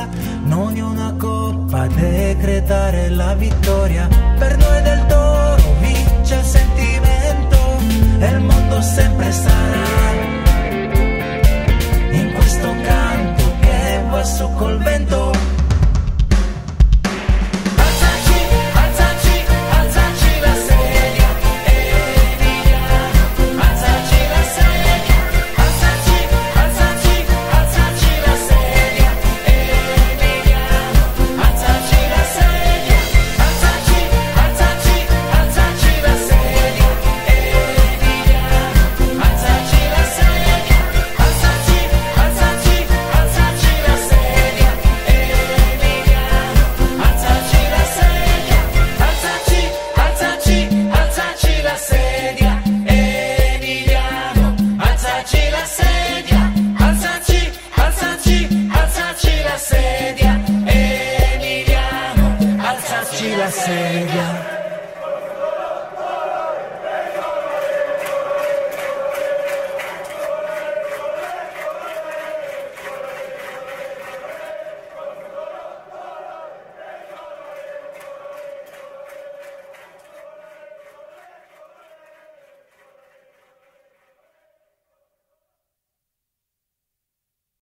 vittoria, non in una coppa decretare la vittoria. Per noi del toro vince il sentimento il mondo sempre sarà. In questo canto che va su col vento Savior.